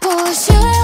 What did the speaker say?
push you